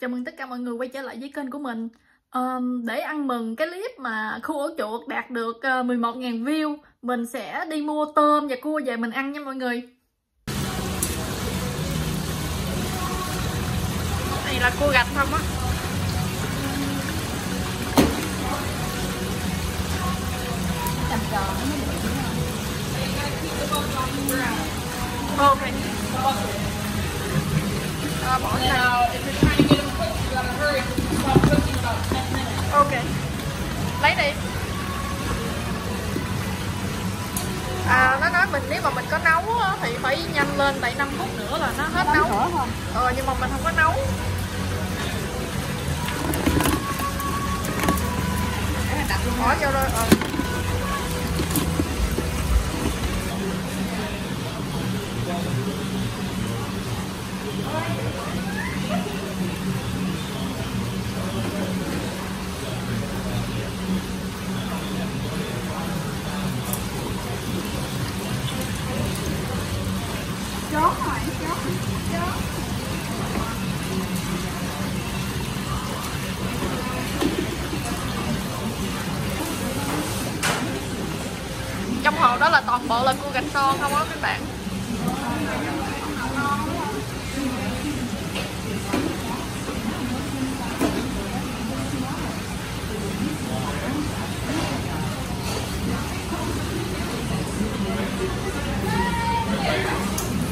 Chào mừng tất cả mọi người quay trở lại với kênh của mình. Um, Để ăn mừng cái clip mà khu ổ chuột đạt được ờ, 11.000 view Mình sẽ đi mua tôm và cua về mình ăn nha mọi người. Này là cua gạch không á? Ok à, bỏ này ok lấy đi. À nó nói mình nếu mà mình có nấu á, thì phải nhanh lên tại 5 phút nữa là nó hết nấu. Ờ nhưng mà mình không có nấu. Bỏ vô rồi ờ. chó trong hồ đó là toàn bộ là cua gạch son không á các bạn.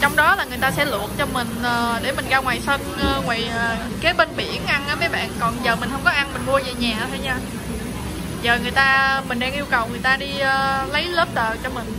Trong đó là người ta sẽ luộc cho mình ờ, để mình ra ngoài sân ờ, ngoài ờ, kế bên biển ăn á mấy bạn. Còn giờ mình không có ăn, mình mua về nhà thôi nha giờ người ta, mình đang yêu cầu người ta đi ờ, lấy lớp tờ cho mình.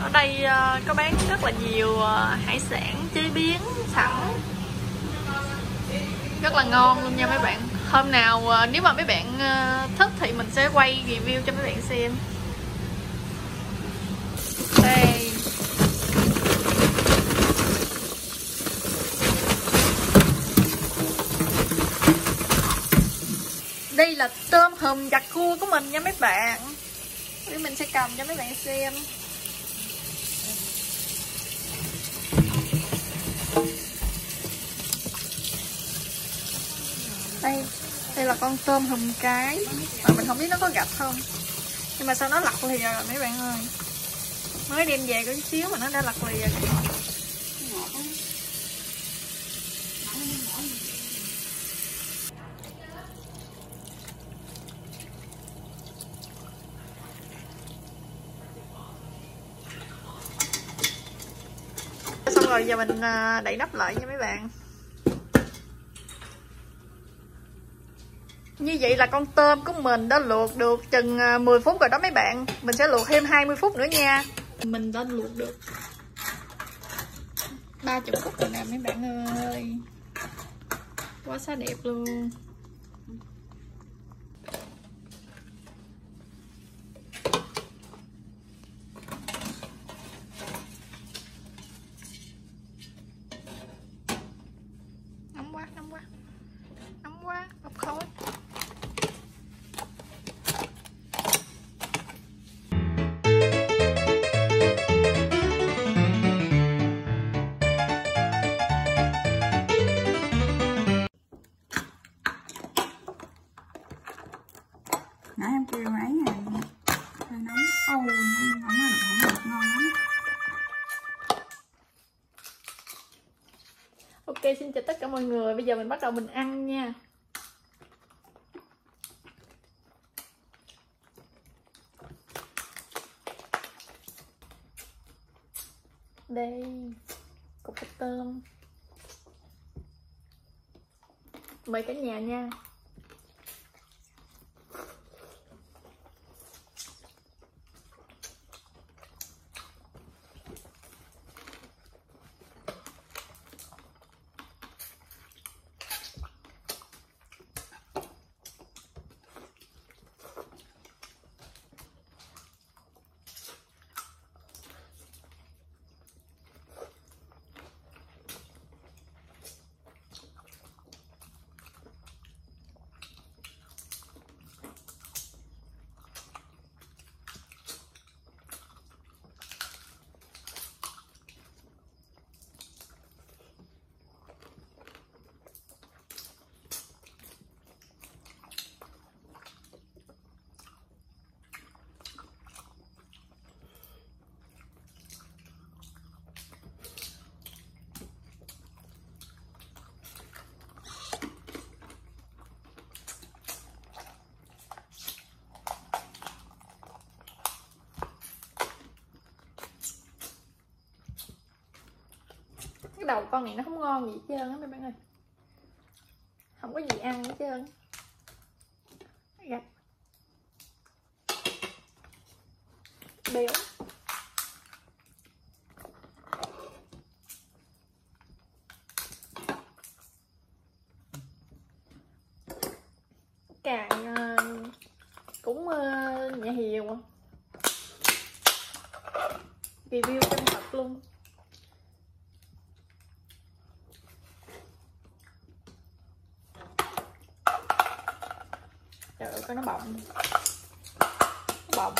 Ở đây ờ, có bán rất là nhiều ờ, hải sản chế biến sẵn. Rất là ngon luôn nha mấy bạn. Hôm nào nếu mà mấy bạn thích thì mình sẽ quay review cho mấy bạn xem. Là tôm hùm giặt cua của mình nha mấy bạn. Thì mình sẽ cầm cho mấy bạn xem. Đây đây là con tôm hùm cái mà mình không biết nó có gặp không. Nhưng mà sao nó lặt lìa rồi, mấy bạn ơi. Mới đem về có chút xíu mà nó đã lặt lìa. rồi rồi giờ mình à, đậy nắp lại nha mấy bạn. Như vậy là con tôm của mình đã luộc được chừng à, 10 phút rồi đó mấy bạn. Mình sẽ luộc thêm 20 phút nữa nha. Mình đã luộc được 30 phút rồi nè mấy bạn ơi. Quá xá đẹp luôn. Bây giờ mình bắt đầu mình ăn nha. Đây, Cục thịt tôm. Mời cả nhà nha. Đầu con này nó không ngon gì hết trơn á mấy bạn ơi. Không có gì ăn hết trơn gạch dạ. béo. Càng uh, cũng uh, nhẹ hiều review chân thật luôn coi nó bọng? Nó bọng.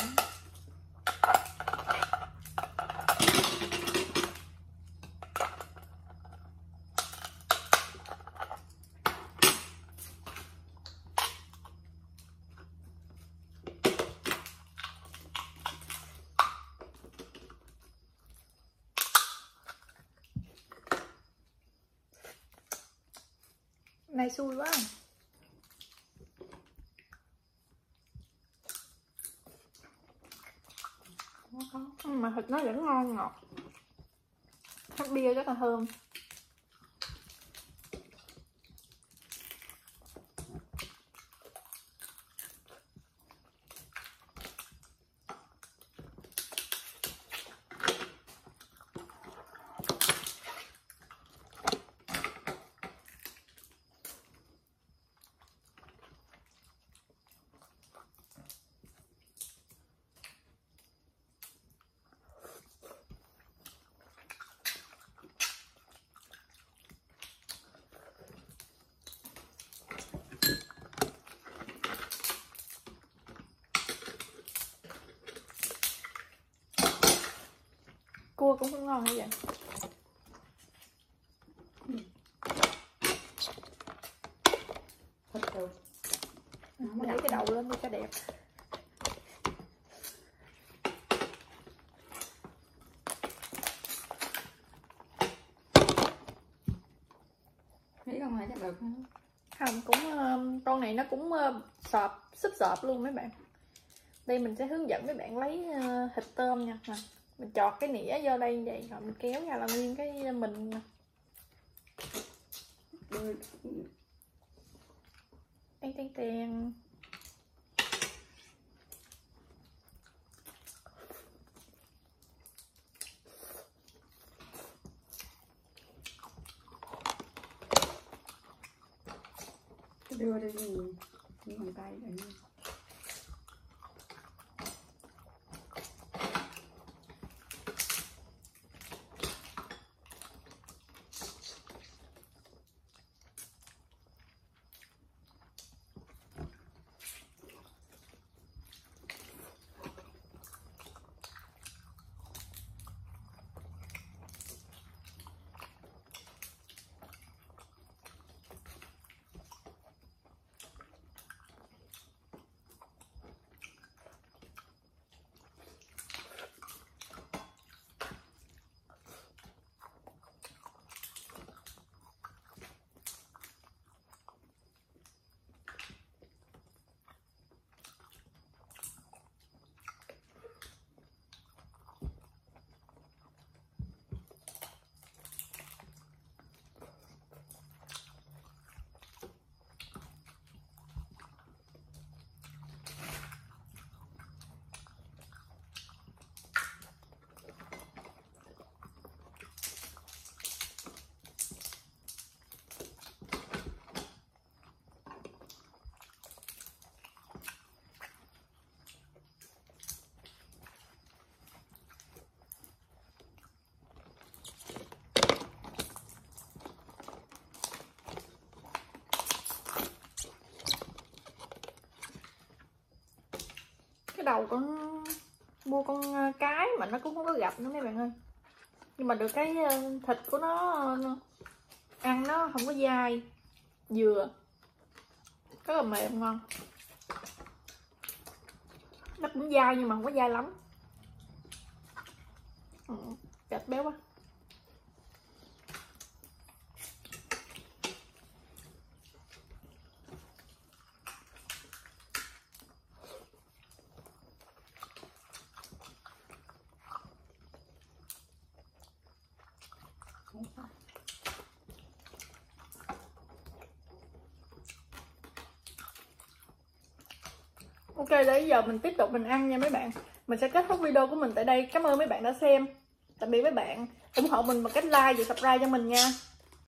Này xui quá Ừ, mà thịt nó vẫn ngon ngọt. Hát bia rất là thơm. Cua cũng không ngon hay vậy? Thịt rồi. Mình lấy cái đầu lên đi cho đẹp. Nghĩ không phải chắc được. Nữa. không cũng uh, con này nó cũng uh, sọp súp sọp luôn mấy bạn. Đây mình sẽ hướng dẫn mấy bạn lấy uh, thịt tôm nha mình chọt cái nĩa vô đây như vậy, rồi mình kéo ra là nguyên cái mình. Nè. tiền tiền đưa đây nhìn những bàn tay để đầu con mua con ờ, cái mà nó cũng không có gặp nữa mấy bạn ơi. Nhưng mà được cái ờ, thịt của nó ờ, ăn nó không có dai dừa rất là mềm ngon. Nó cũng dai nhưng mà không có dai lắm. Ừ, gạch béo quá. Ok, đấy, giờ mình tiếp tục mình ăn nha mấy bạn. Mình sẽ kết thúc video của mình tại đây. Cảm ơn mấy bạn đã xem. Tạm biệt mấy bạn. ủng hộ mình bằng cách like và subscribe cho mình nha.